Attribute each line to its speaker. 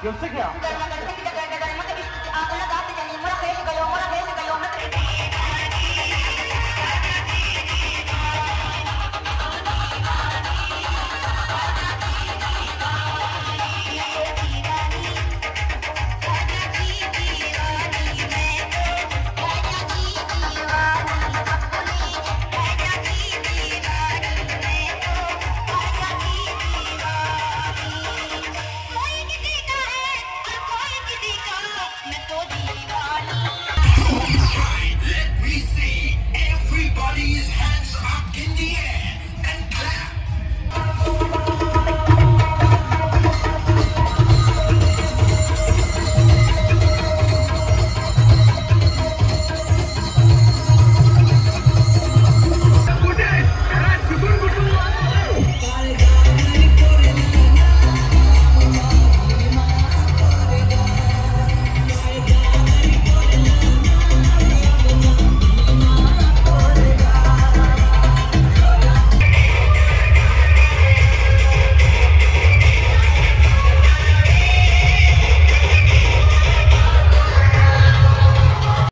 Speaker 1: You're take